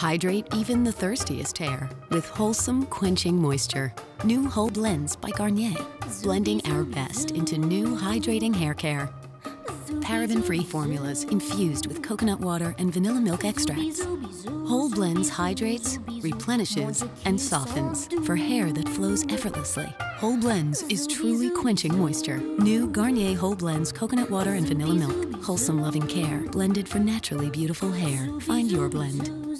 Hydrate even the thirstiest hair with wholesome, quenching moisture. New Whole Blends by Garnier, blending our best into new hydrating hair care. Paraben free formulas infused with coconut water and vanilla milk extracts. Whole Blends hydrates, replenishes, and softens for hair that flows effortlessly. Whole Blends is truly quenching moisture. New Garnier Whole Blends coconut water and vanilla milk. Wholesome loving care blended for naturally beautiful hair. Find your blend.